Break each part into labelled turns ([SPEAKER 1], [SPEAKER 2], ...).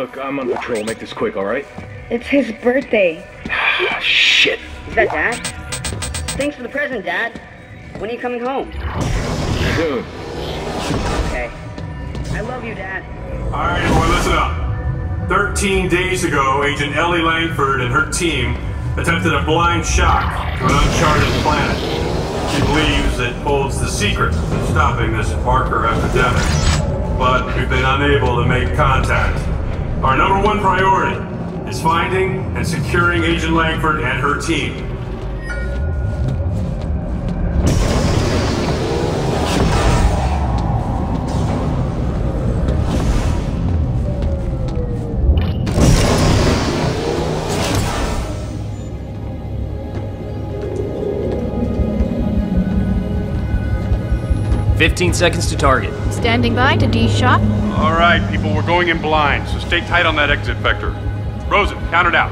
[SPEAKER 1] look, I'm on patrol. Make this quick, alright?
[SPEAKER 2] It's his birthday.
[SPEAKER 1] Ah, shit.
[SPEAKER 3] Is that Dad? Thanks for the present, Dad. When are you coming home?
[SPEAKER 1] Soon.
[SPEAKER 3] Okay. I love you, Dad.
[SPEAKER 4] All right, everyone, listen up. 13 days ago, Agent Ellie Langford and her team attempted a blind shock to an uncharted planet. She believes it holds the secret to stopping this marker epidemic, but we've been unable to make contact. Our number one priority is finding and securing Agent Langford and her team.
[SPEAKER 5] Fifteen seconds to target.
[SPEAKER 6] Standing by to de-shock.
[SPEAKER 7] All right, people, we're going in blind, so stay tight on that exit vector. Rosen, count it out.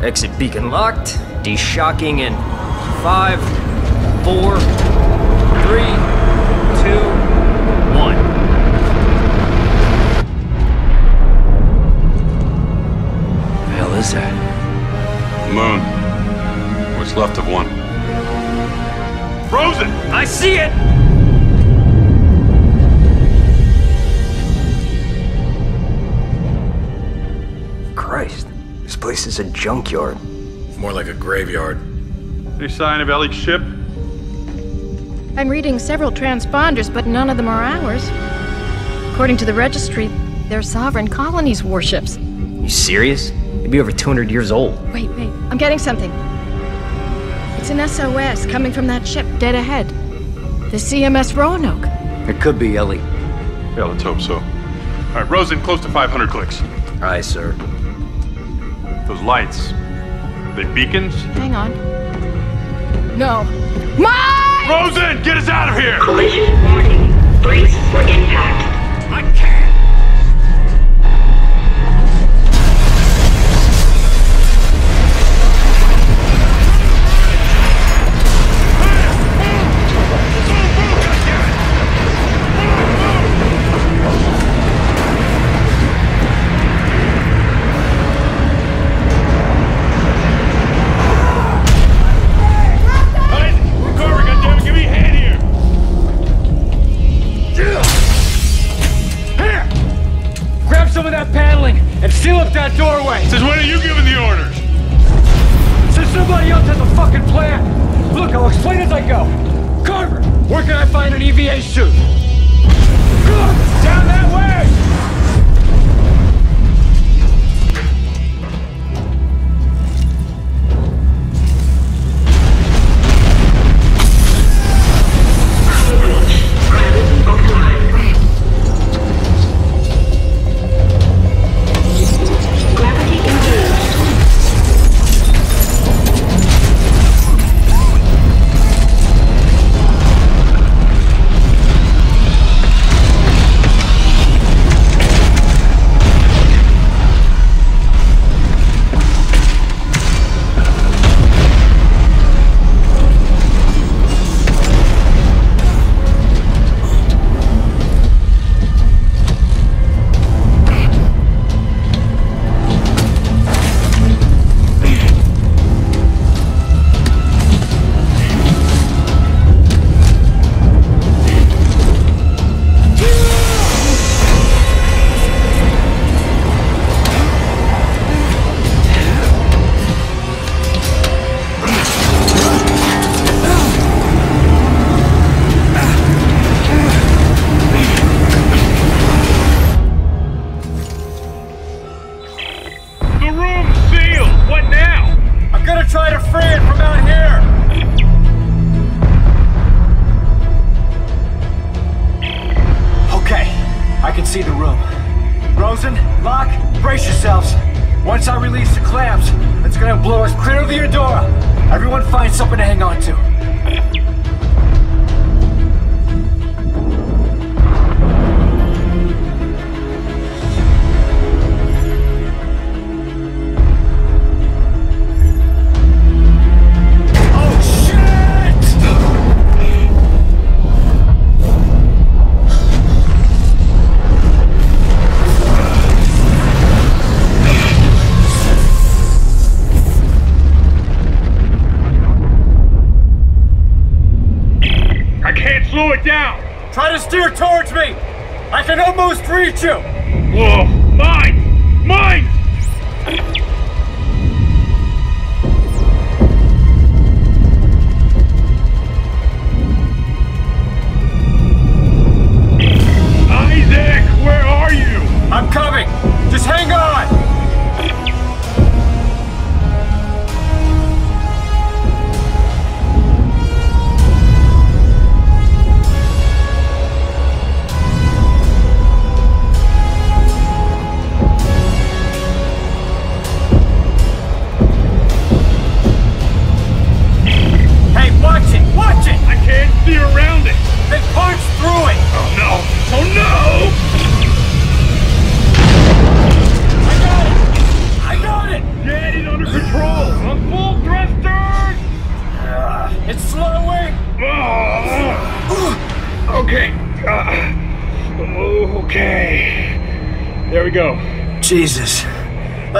[SPEAKER 5] Exit beacon locked. De-shocking in five, four, three, two, one.
[SPEAKER 1] The hell is that?
[SPEAKER 7] Moon. What's left of one. Frozen!
[SPEAKER 5] I see it!
[SPEAKER 1] Place is a junkyard.
[SPEAKER 8] More like a graveyard.
[SPEAKER 7] Any sign of Ellie's ship?
[SPEAKER 6] I'm reading several transponders, but none of them are ours. According to the registry, they're sovereign colonies' warships.
[SPEAKER 5] You serious? They'd be over 200 years old.
[SPEAKER 6] Wait, wait, I'm getting something. It's an SOS coming from that ship dead ahead. The CMS Roanoke.
[SPEAKER 1] It could be Ellie.
[SPEAKER 7] Yeah, let's hope so. All right, Rosen, close to 500 clicks.
[SPEAKER 1] Aye, sir.
[SPEAKER 7] Those lights. Are they beacons?
[SPEAKER 6] Hang on. No. My!
[SPEAKER 7] Rosen, get us out of here!
[SPEAKER 9] Collision warning. Brace for impact.
[SPEAKER 4] Get down!
[SPEAKER 9] Try to steer towards me! I can almost reach you!
[SPEAKER 4] Whoa! Mine! Mine!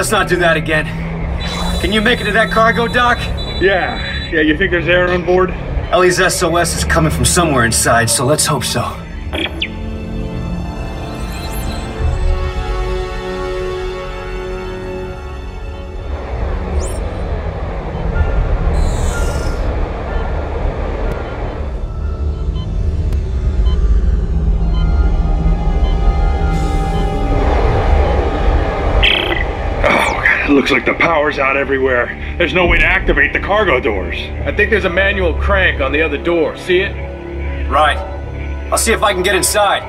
[SPEAKER 9] Let's not do that again. Can you make it to that cargo dock?
[SPEAKER 4] Yeah. Yeah, you think there's air on board?
[SPEAKER 9] Ellie's SOS is coming from somewhere inside, so let's hope so.
[SPEAKER 4] Like the power's out everywhere. There's no way to activate the cargo doors.
[SPEAKER 10] I think there's a manual crank on the other door. See it?
[SPEAKER 9] Right. I'll see if I can get inside.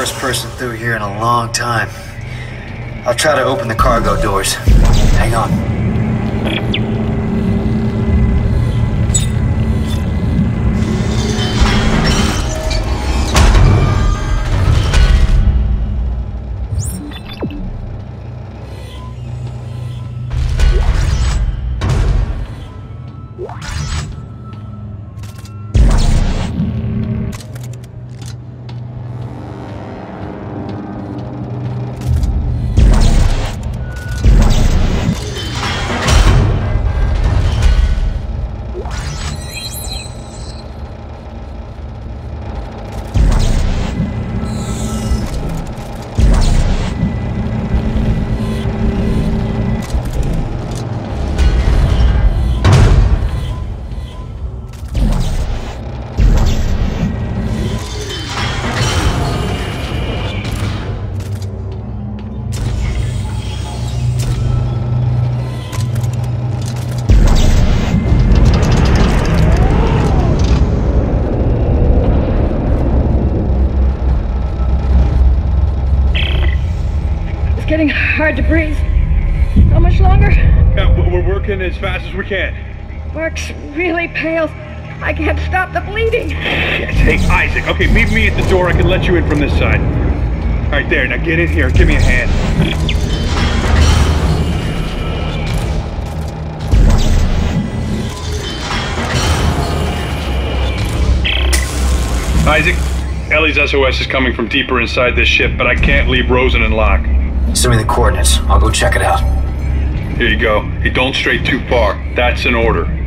[SPEAKER 9] First person through here in a long time. I'll try to open the cargo doors. Hang on.
[SPEAKER 4] Let you in from this side. All right, there. Now get in here. Give me a hand. Isaac, Ellie's SOS is coming from deeper inside this ship, but I can't leave Rosen and Locke.
[SPEAKER 9] Send me the coordinates. I'll go check it out.
[SPEAKER 4] Here you go. Hey, don't stray too far. That's an order.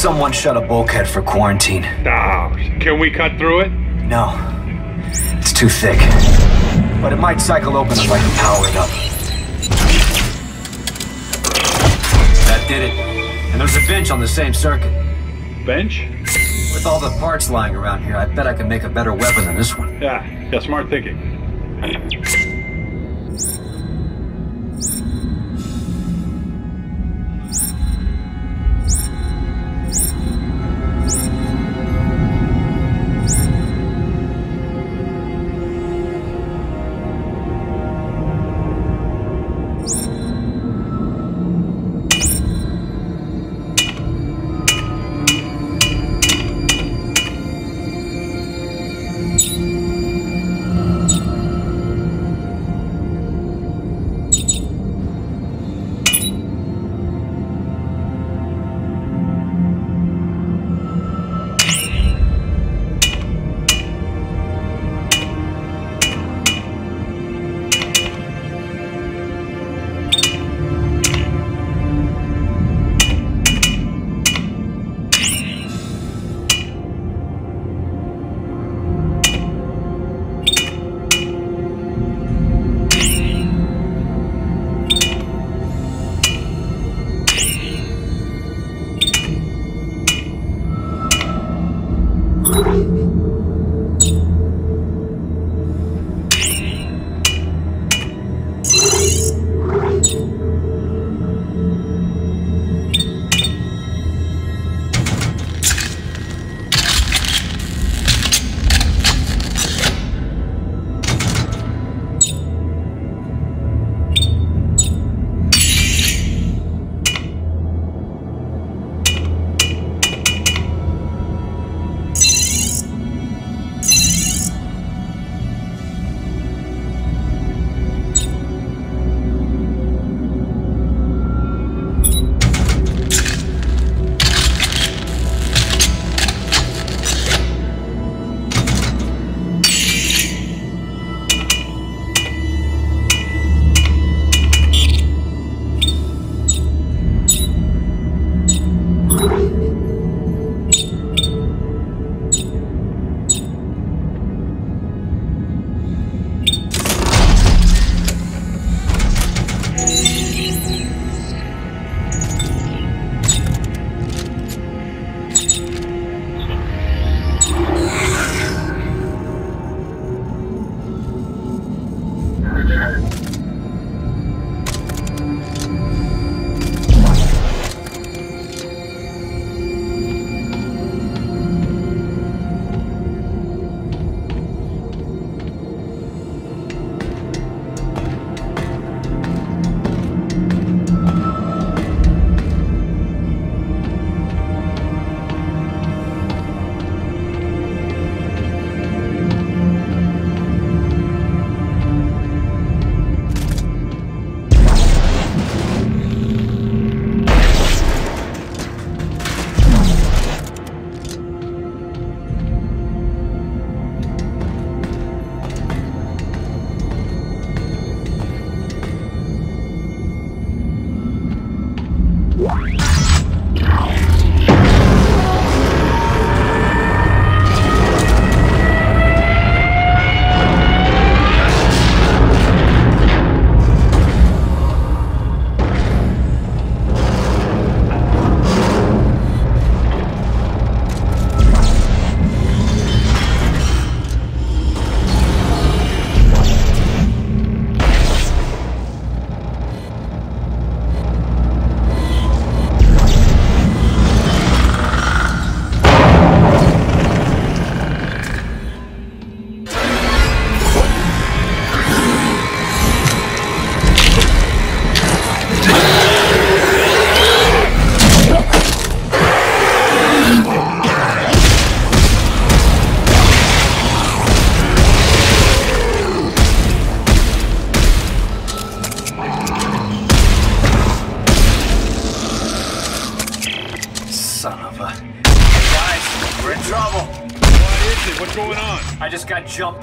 [SPEAKER 9] Someone shut a bulkhead for quarantine.
[SPEAKER 4] Ah, can we cut through it?
[SPEAKER 9] No. It's too thick. But it might cycle open if I can power it up. That did it. And there's a bench on the same circuit.
[SPEAKER 4] Bench?
[SPEAKER 9] With all the parts lying around here, I bet I can make a better weapon than this one.
[SPEAKER 4] Yeah, yeah, smart thinking.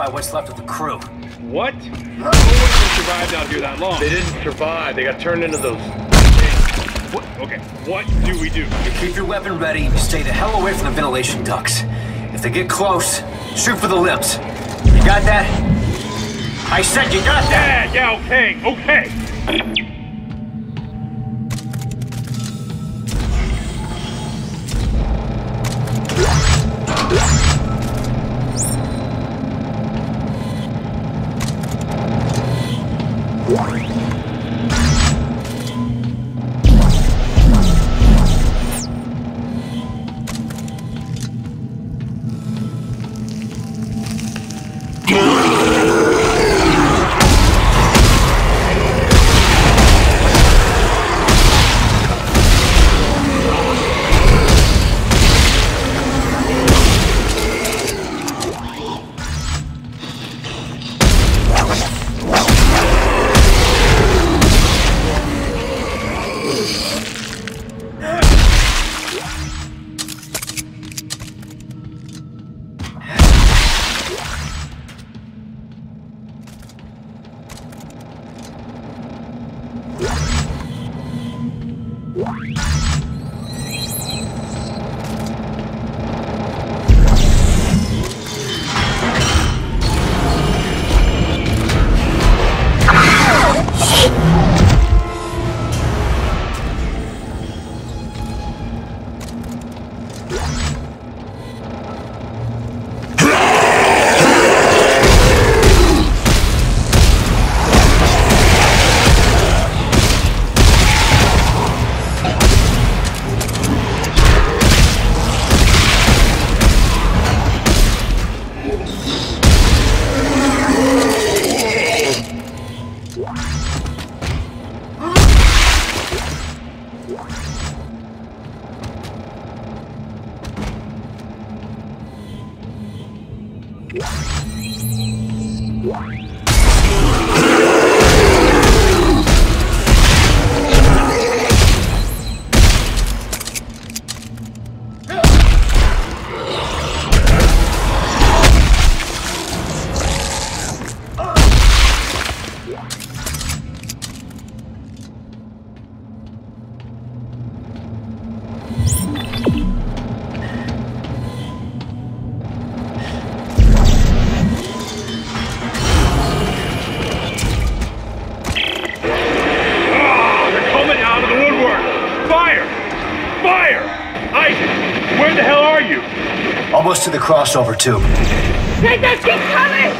[SPEAKER 9] By what's left of the crew.
[SPEAKER 4] What? No one survived out here that long.
[SPEAKER 10] They didn't survive. They got turned into those.
[SPEAKER 4] What? Okay. What do we do?
[SPEAKER 9] You keep your weapon ready you stay the hell away from the ventilation ducts. If they get close, shoot for the lips. You got that? I said you got that!
[SPEAKER 4] Yeah, yeah, okay, okay.
[SPEAKER 9] Crossover tube.
[SPEAKER 3] Just keep coming!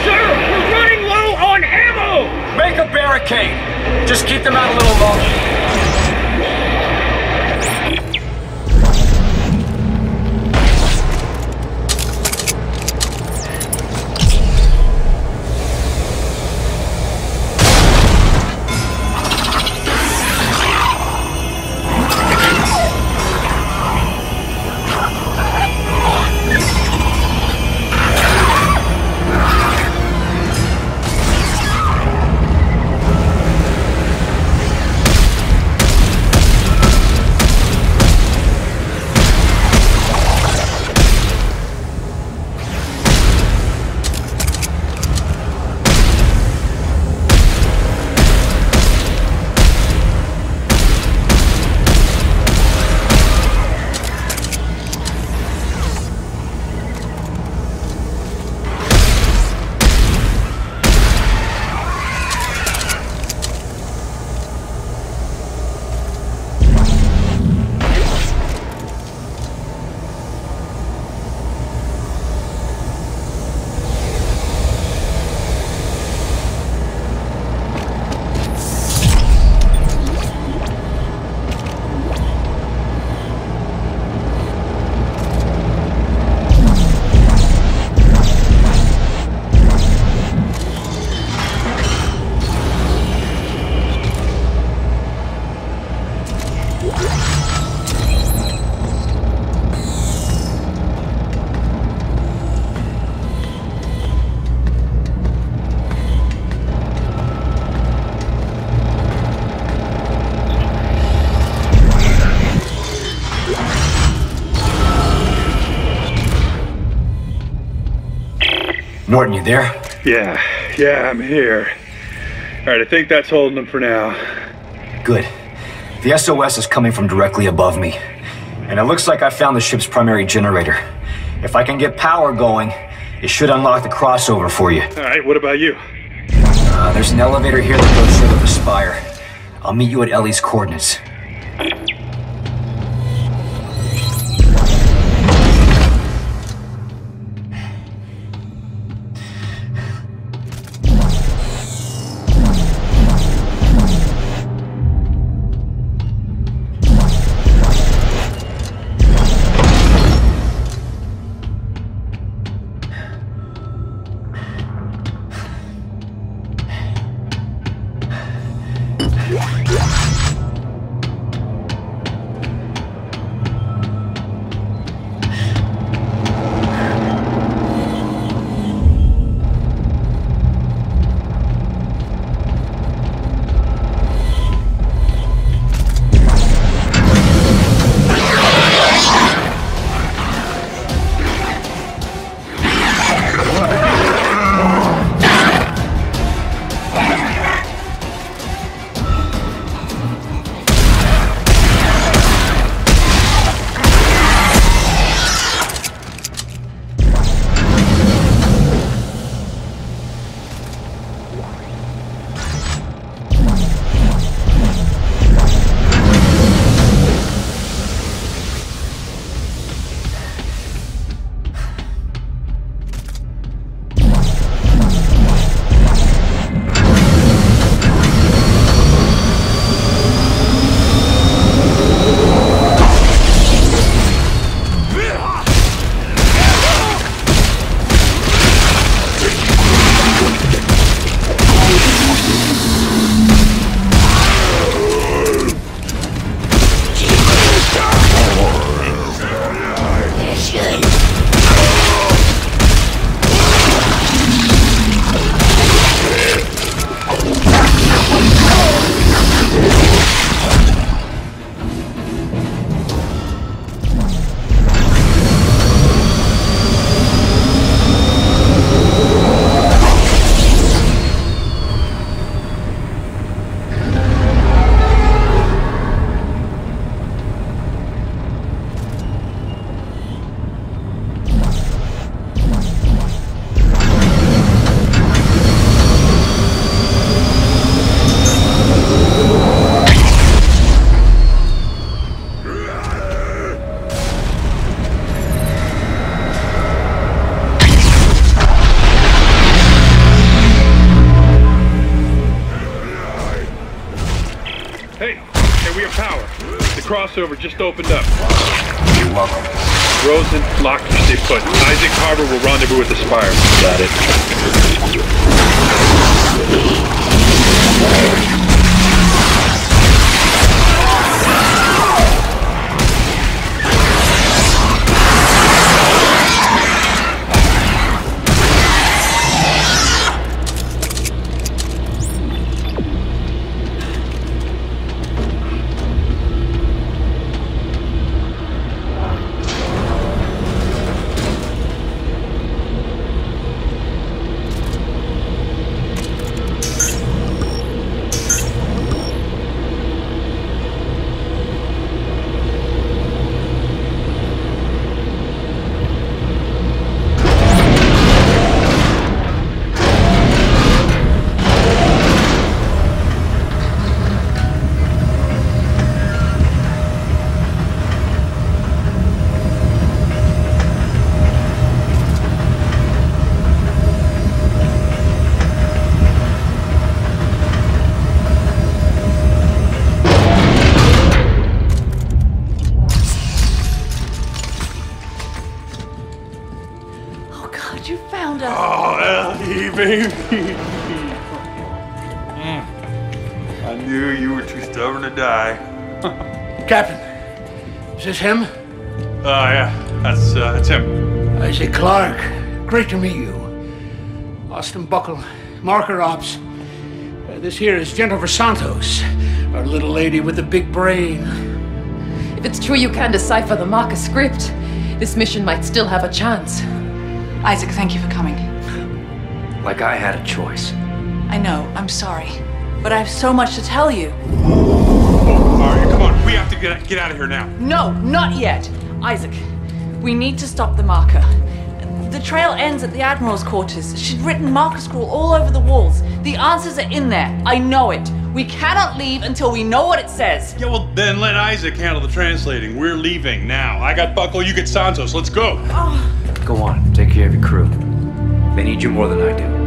[SPEAKER 10] Sir, we're running low on ammo!
[SPEAKER 9] Make a barricade! Just keep them out a little longer. Norton, you there?
[SPEAKER 4] Yeah, yeah, I'm here. All right, I think that's holding them for now.
[SPEAKER 9] Good. The SOS is coming from directly above me. And it looks like I found the ship's primary generator. If I can get power going, it should unlock the crossover for you.
[SPEAKER 4] All right, what about you?
[SPEAKER 9] Uh, there's an elevator here that goes straight up the spire. I'll meet you at Ellie's coordinates.
[SPEAKER 4] Crossover just opened up.
[SPEAKER 9] You're welcome.
[SPEAKER 4] Rosen, Locke, stay put. Isaac Harbor will rendezvous with the spire. Got it.
[SPEAKER 11] To
[SPEAKER 12] meet you. Austin Buckell, Marker Ops. Uh, this here is Jennifer Santos, our little lady with the big brain.
[SPEAKER 13] If it's true you can decipher the Marker script, this mission might still have a chance.
[SPEAKER 14] Isaac, thank you for coming.
[SPEAKER 15] Like I had a choice.
[SPEAKER 14] I know, I'm sorry. But I have so much to tell you.
[SPEAKER 4] All right, come on. We have to get get out of here now.
[SPEAKER 13] No, not yet. Isaac, we need to stop the marker. The trail ends at the Admiral's quarters. She'd written marker script all over the walls. The answers are in there. I know it. We cannot leave until we know what it says.
[SPEAKER 4] Yeah, well, then let Isaac handle the translating. We're leaving now. I got Buckell, you get Santos. Let's go.
[SPEAKER 5] Go on, take care of your crew. They need you more than I do.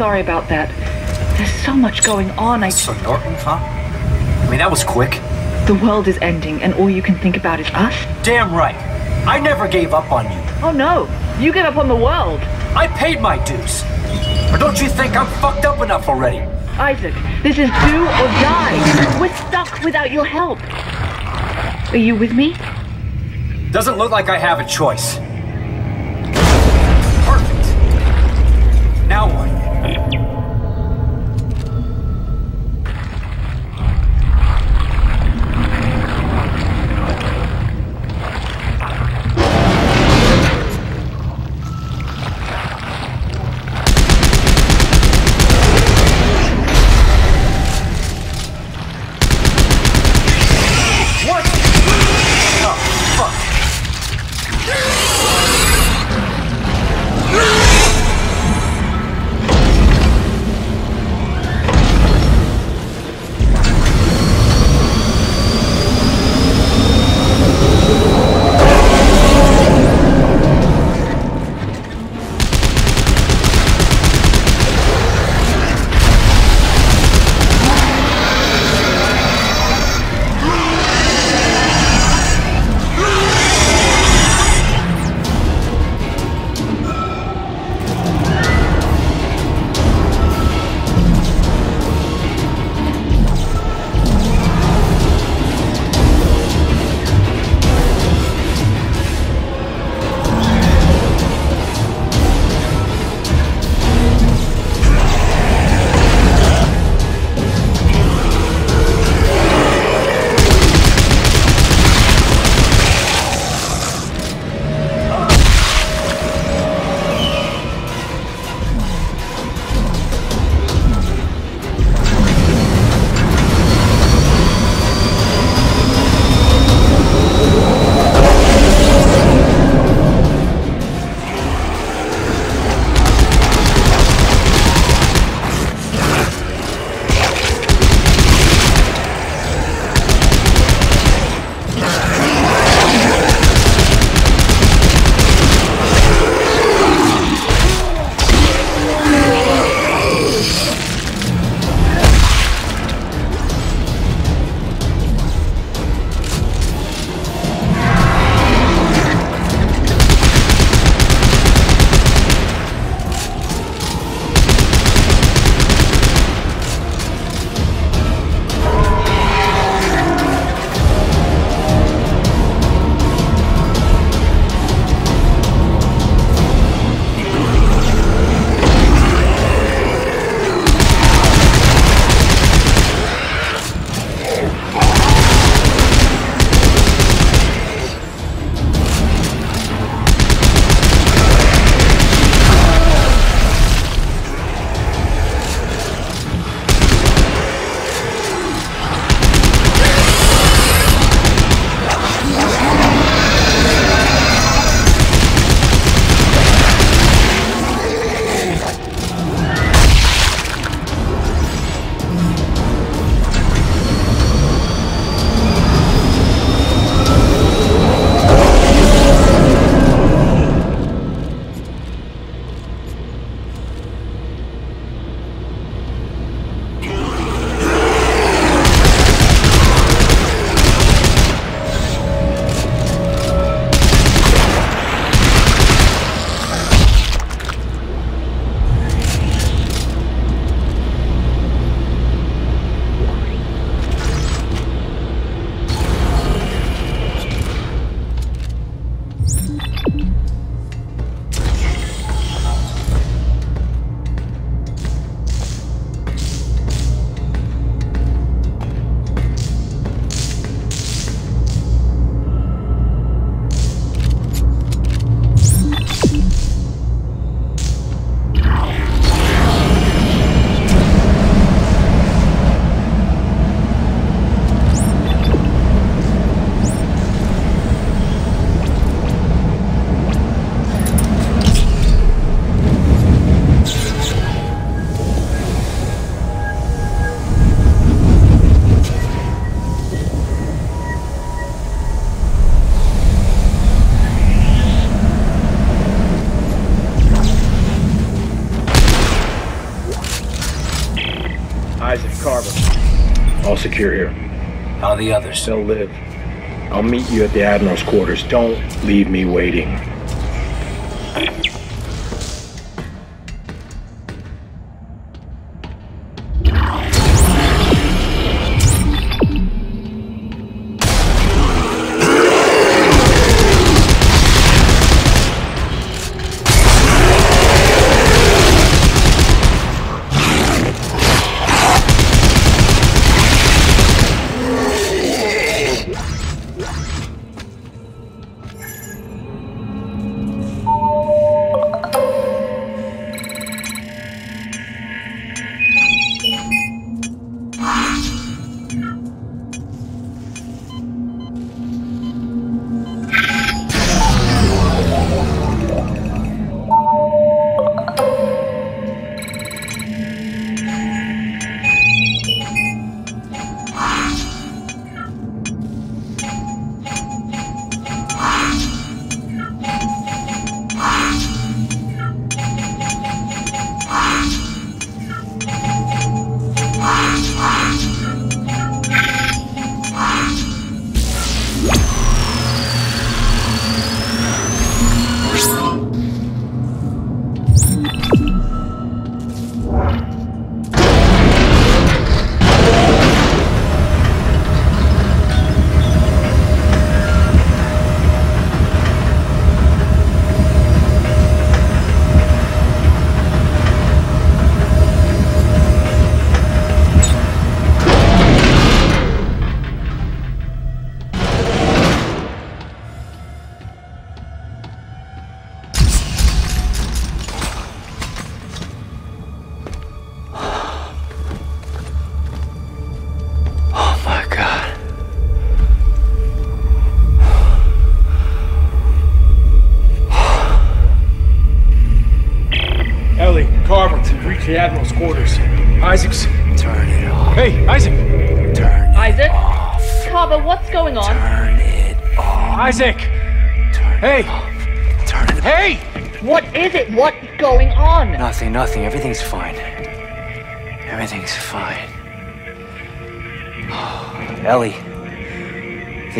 [SPEAKER 14] Sorry about that. There's so much going on. I.
[SPEAKER 9] So Norton, huh? I mean, that was quick.
[SPEAKER 14] The world is ending, and all you can think about is us?
[SPEAKER 9] Damn right. I never gave up on you.
[SPEAKER 14] Oh no, you gave up on the world.
[SPEAKER 9] I paid my dues. Or don't you think I'm fucked up enough already?
[SPEAKER 14] Isaac, this is do or die. We're stuck without your help. Are you with me?
[SPEAKER 9] Doesn't look like I have a choice.
[SPEAKER 16] Secure here.
[SPEAKER 9] How are the others?
[SPEAKER 16] They'll live. I'll meet you at the Admiral's quarters. Don't leave me waiting.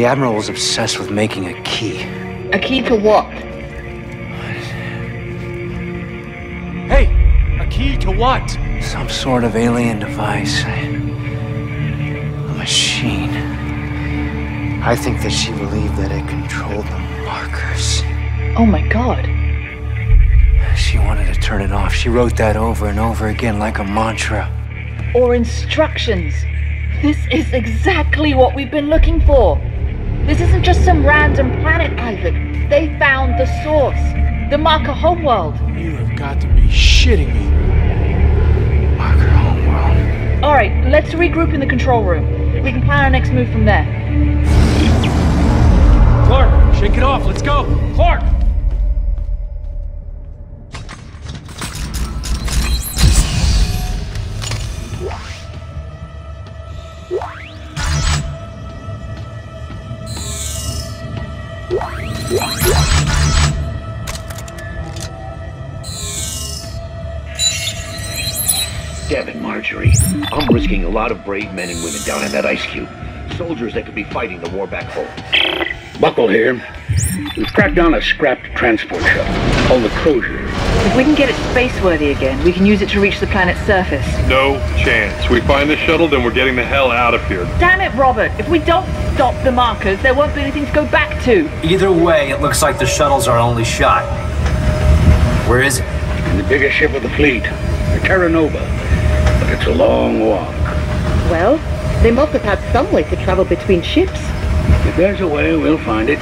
[SPEAKER 16] The
[SPEAKER 9] Admiral was obsessed with making a key.
[SPEAKER 14] A key to what?
[SPEAKER 16] Hey! A key to what?
[SPEAKER 9] Some sort of alien device. A machine. I think that she believed that it controlled the markers.
[SPEAKER 14] Oh my god.
[SPEAKER 9] She wanted to turn it off. She wrote that over and over again like a mantra.
[SPEAKER 14] Or instructions. This is exactly what we've been looking for. This isn't just some random planet, Isaac. They found the source. The marker homeworld.
[SPEAKER 16] You have got to be shitting me.
[SPEAKER 9] Marker homeworld.
[SPEAKER 14] Alright, let's regroup in the control room. We can plan our next move from there.
[SPEAKER 16] Clarke, shake it off. Let's go.
[SPEAKER 17] Clarke! Risking a lot of brave men and women down in that ice cube. Soldiers that could be fighting the war back home.
[SPEAKER 10] Buckell here. We've cracked down a scrapped transport shuttle called the Crozier.
[SPEAKER 14] If we can get it spaceworthy again, we can use it to reach the planet's surface.
[SPEAKER 4] No chance. We find the shuttle, then we're getting the hell out of here.
[SPEAKER 14] Damn it, Robert! If we don't stop the markers, there won't be anything to go back to.
[SPEAKER 9] Either way, it looks like the shuttle's our only shot. Where is it?
[SPEAKER 10] In the biggest ship of the fleet, the Terra Nova. But it's a long walk.
[SPEAKER 14] Well, they must have had some way to travel between ships.
[SPEAKER 10] If there's a way, we'll find it.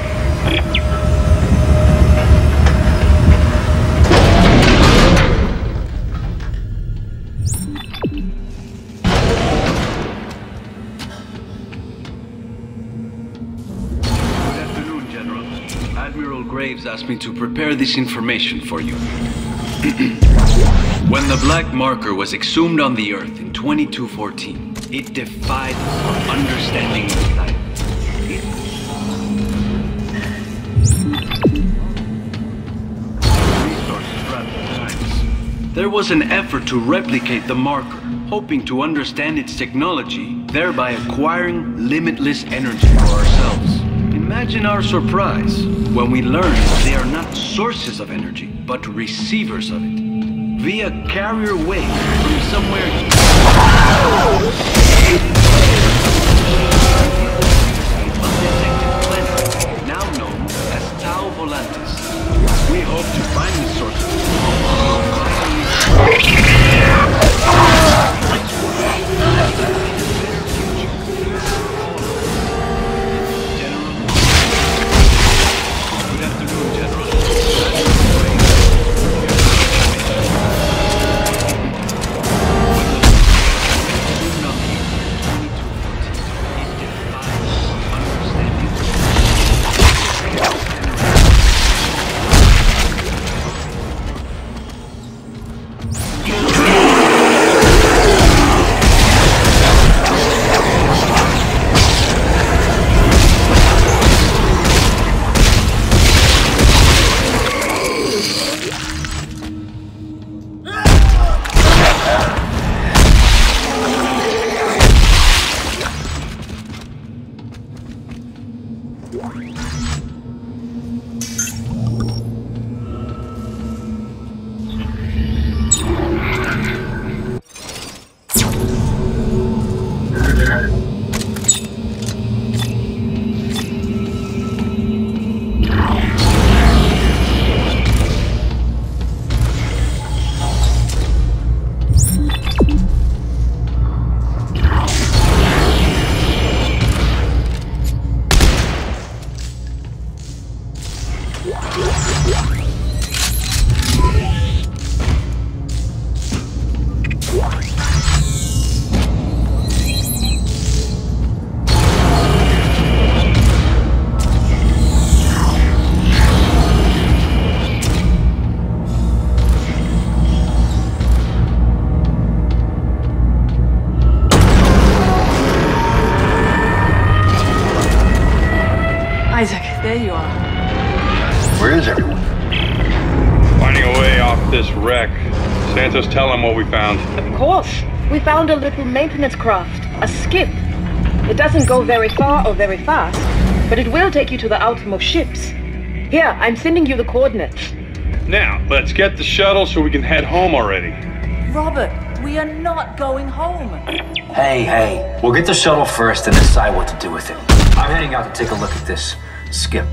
[SPEAKER 18] Good afternoon, General. Admiral Graves asked me to prepare this information for you. when the black marker was exhumed on the Earth in 2214, it defied our understanding of life. There was an effort to replicate the marker, hoping to understand its technology thereby acquiring limitless energy for ourselves. Imagine our surprise when we learn they are not sources of energy, but receivers of it. Via carrier wave from somewhere now known as Tau Volantis. We hope to find the source
[SPEAKER 13] Isaac,
[SPEAKER 4] Santos, tell them what we found.
[SPEAKER 3] Of course. We found a little maintenance craft, a skip. It doesn't go very far or very fast, but it will take you to the outermost ships. Here, I'm sending you the coordinates.
[SPEAKER 4] Now, let's get the shuttle so we can head home already.
[SPEAKER 13] Robert, we are not going home.
[SPEAKER 9] Hey, hey. We'll get the shuttle first and decide what to do with it. I'm heading out to take a look at this. Skip.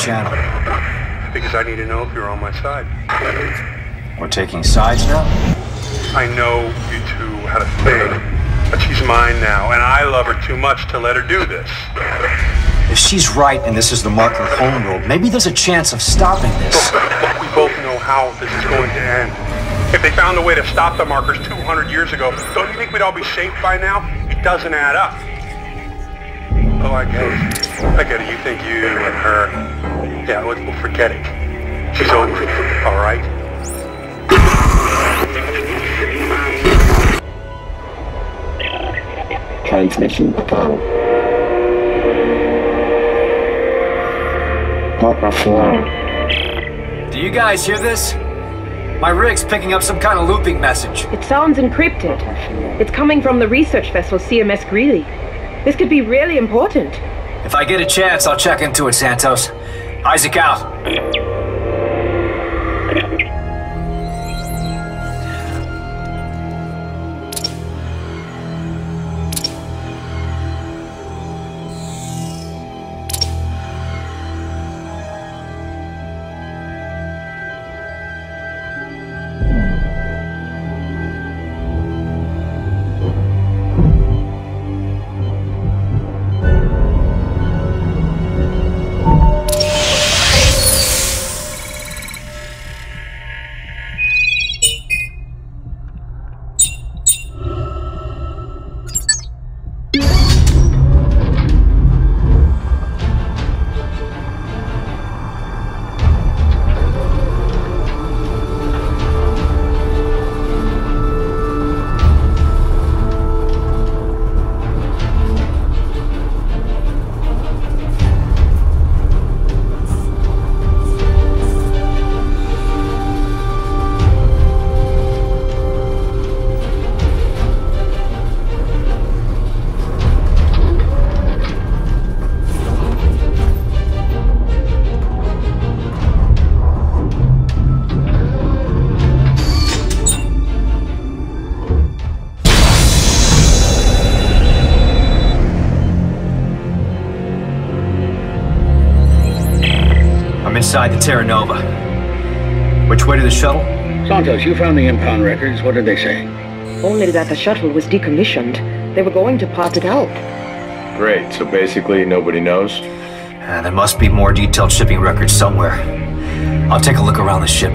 [SPEAKER 9] Channel?
[SPEAKER 19] Because I need to know if you're on my side.
[SPEAKER 9] We're taking sides now?
[SPEAKER 19] I know you two had a thing, but she's mine now, and I love her too much to let her do this.
[SPEAKER 9] If she's right and this is the Marker homeworld, maybe there's a chance of stopping this.
[SPEAKER 19] We both know how this is going to end. If they found a way to stop the markers 200 years ago, don't you think we'd all be safe by now? It doesn't add up. Oh, I it. I get it. You think you and her. Yeah, well, well, forget it. She's over, all right?
[SPEAKER 20] Transmission power. Papa
[SPEAKER 9] Do you guys hear this? My rig's picking up some kind of looping message.
[SPEAKER 3] It sounds encrypted. It's coming from the research vessel CMS Greeley. This could be really important.
[SPEAKER 9] If I get a chance, I'll check into it, Santos. Isaac out. I'm inside the Terra Nova. Which way to the shuttle?
[SPEAKER 10] Santos, you found the impound records. What did they say?
[SPEAKER 3] Only that the shuttle was decommissioned. They were going to part it out.
[SPEAKER 1] Great, so basically nobody knows?
[SPEAKER 9] Uh, there must be more detailed shipping records somewhere. I'll take a look around the ship.